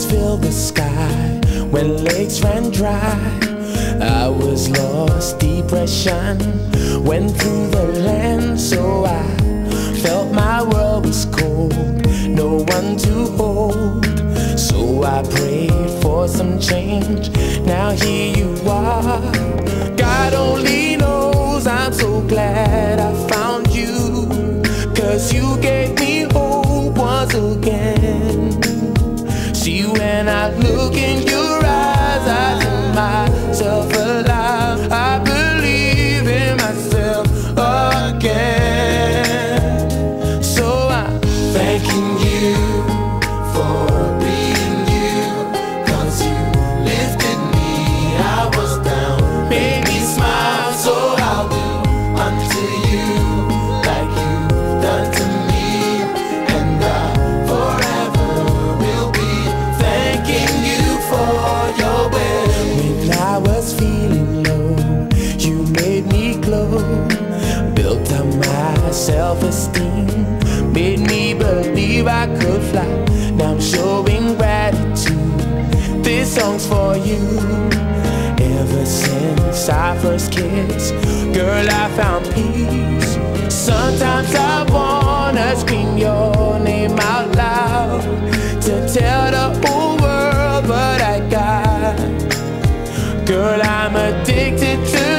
clouds filled the sky, when lakes ran dry, I was lost, depression went through the land, so I felt my world was cold, no one to hold. So I prayed for some change, now here you are. I look in your eyes, I see myself self-esteem. Made me believe I could fly. Now I'm showing gratitude. This song's for you. Ever since I first kissed Girl, I found peace. Sometimes I wanna scream your name out loud To tell the whole world what I got. Girl, I'm addicted to